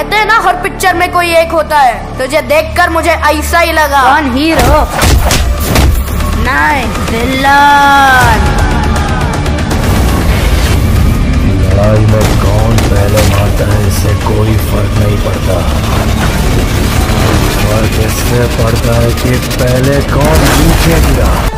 कहते हैं ना हर पिक्चर में कोई एक होता है। तुझे देखकर मुझे ऐसा ही लगा। कौन हीरो? नहीं विलन लड़ाई में कौन पहले मारता है इससे कोई फ़र्क नहीं पड़ता। फ़र्क इससे पड़ता है कि पहले कौन नीचे गिरा।